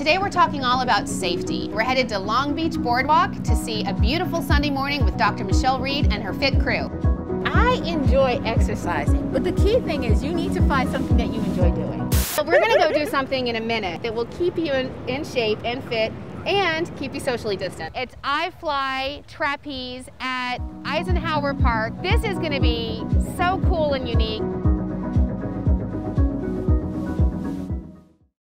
Today we're talking all about safety. We're headed to Long Beach Boardwalk to see a beautiful Sunday morning with Dr. Michele Reed and her fit crew. I enjoy exercising, but the key thing is you need to find something that you enjoy doing. So we're gonna go do something in a minute that will keep you in, in shape and fit and keep you socially distant. It's IFly Trapeze at Eisenhower Park. This is gonna be so cool and unique.